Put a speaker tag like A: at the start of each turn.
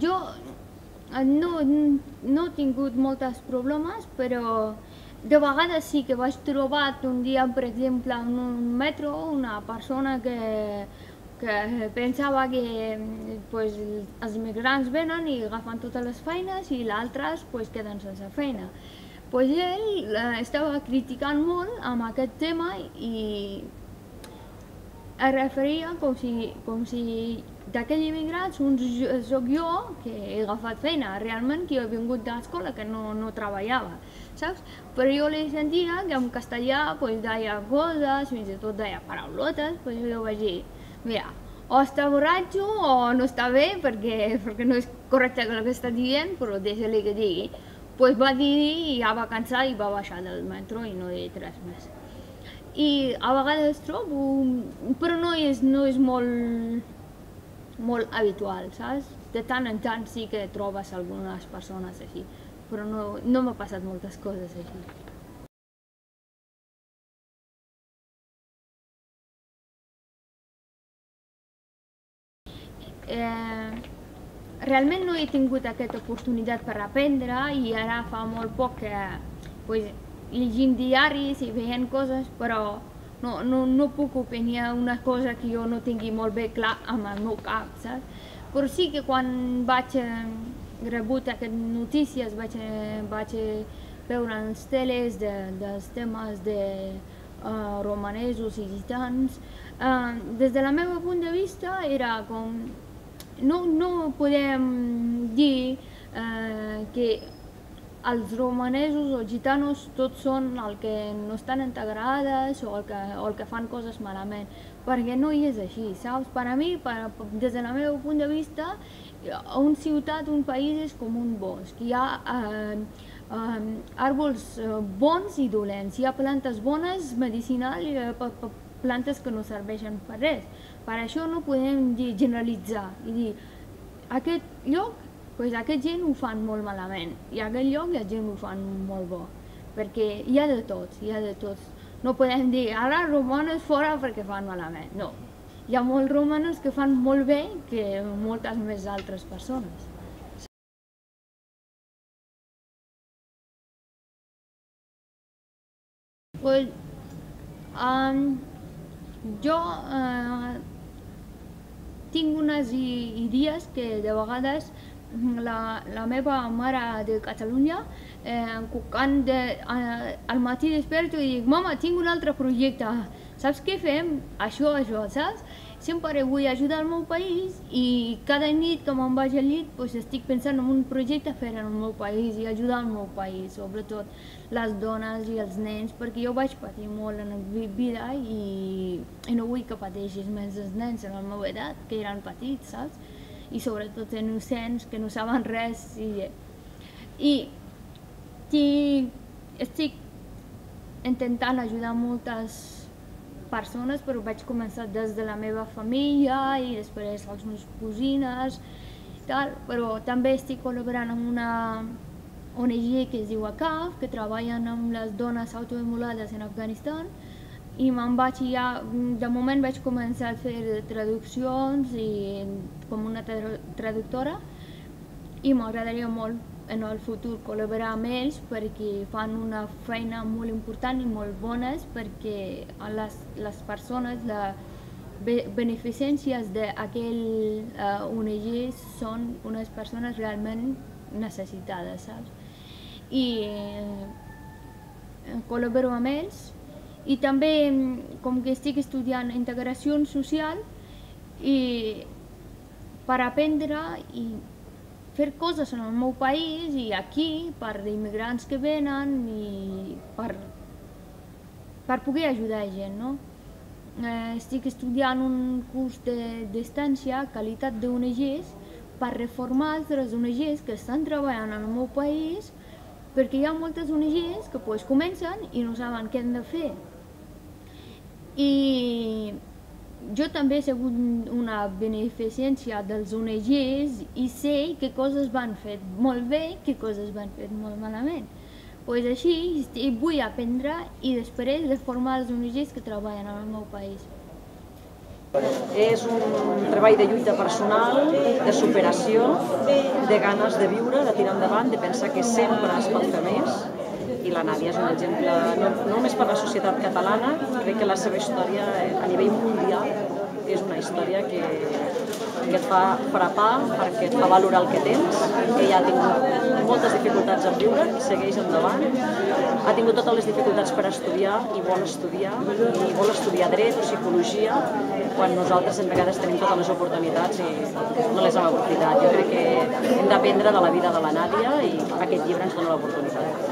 A: jo eh, no, no he tingut moltes problemes, però de vegades sí que vaig trobar un dia, per exemple, en un metro, una persona que, que pensava que pues, els immigrants venen i agafen totes les feines i l'altres pues, queden sense feina. Pues ell eh, estava criticant molt amb aquest tema i es referia com si, com si d'aquells immigrants un soc jo que he agafat feina, realment que jo he vingut de l'escola que no, no treballava, saps? Però jo li sentia que en castellà pues, deia coses, fins i tot deia paraulotes, pues jo vaig dir, mira, o està borratxo o no està bé perquè, perquè no és correcte el que està dient, però deixa-li que digui. Pues va dir i ja va cansar i va baixar del metro i no dit res més. I a vegades trobo, però no és, no és molt, molt habitual, saps? De tant en tant sí que trobes algunes persones així, però no, no m'ha passat moltes coses així. Eh, realment no he tingut aquesta oportunitat per aprendre i ara fa molt poc que pues, llegint diaris i veient coses, però no, no, no puc opinar una cosa que jo no tingui molt bé clar amb el meu cap, saps? Però sí que quan vaig eh, rebut aquestes notícies, vaig, eh, vaig veure els teles de, dels temes de uh, romanesos i gitans, uh, des de la meva punt de vista era com no, no podem dir eh, que els romanesos o gitanos tots són el que no estan integrades o el que, o el que fan coses malament, perquè no hi és així, saps? Per a mi, per, des del meu punt de vista, una ciutat, un país és com un bosc. Hi ha eh, eh, àrbols eh, bons i dolents, hi ha plantes bones, medicinals eh, plantes que no serveixen per res. Per això no podem generalitzar i dir aquest lloc, pues aquest gent ho fan molt malament i aquest lloc la gent ho fan molt bo perquè hi ha de tots, hi ha de tots. No podem dir ara romanos fora perquè fan malament, no. Hi ha molts romanos que fan molt bé que moltes més altres persones. Pues, um, jo uh, tinc unes idees que de vegades la, la meva mare de Catalunya eh, quan de, eh, al matí desperto i dic mama tinc un altre projecte saps què fem? Això, això, saps? sempre vull ajudar el meu país i cada nit que me'n vaig al llit pues, estic pensant en un projecte a fer en el meu país i ajudar el meu país, sobretot les dones i els nens, perquè jo vaig patir molt en la vida i, i no vull que pateixis més els nens en la meva edat, que eren petits, saps? I sobretot innocents, que no saben res. I, i, i estic intentant ajudar moltes persones, però vaig començar des de la meva família i després les meves cosines, tal, però també estic col·laborant amb una ONG que es diu ACAF, que treballen amb les dones autoemulades en Afganistan, i me'n vaig ja, de moment vaig començar a fer traduccions i com una traductora i m'agradaria molt en el futur col·laborar amb ells perquè fan una feina molt important i molt bones perquè les, les persones, les beneficències d'aquell uh, ONG són unes persones realment necessitades, saps? I eh, col·laboro amb ells i també com que estic estudiant integració social i per aprendre i fer coses en el meu país i aquí per immigrants que venen i per, per poder ajudar gent, no? Eh, estic estudiant un curs d'estància, de, qualitat d'ONGs, per reformar altres ONGs que estan treballant en el meu país perquè hi ha moltes ONGs que pues, comencen i no saben què han de fer. I jo també he sigut una beneficència dels ONGs i sé què coses van fer molt bé i què coses van fer molt malament. Pues així vull aprendre i després reformar les ONGs que treballen al meu país.
B: És un treball de lluita personal, de superació, de ganes de viure, de tirar endavant, de pensar que sempre es pot fer més. I la Nàdia és un exemple no, no només per la societat catalana, crec que la seva història a nivell mundial és una història que, que et fa frapar perquè et fa valorar el que tens, que ja ha tingut moltes dificultats en viure i segueix endavant, ha tingut totes les dificultats per estudiar i vol estudiar, i vol estudiar dret o psicologia, quan nosaltres en vegades tenim totes les oportunitats i no les hem aprofitat. Jo crec que hem d'aprendre de la vida de la Nàdia i aquest llibre ens dona l'oportunitat.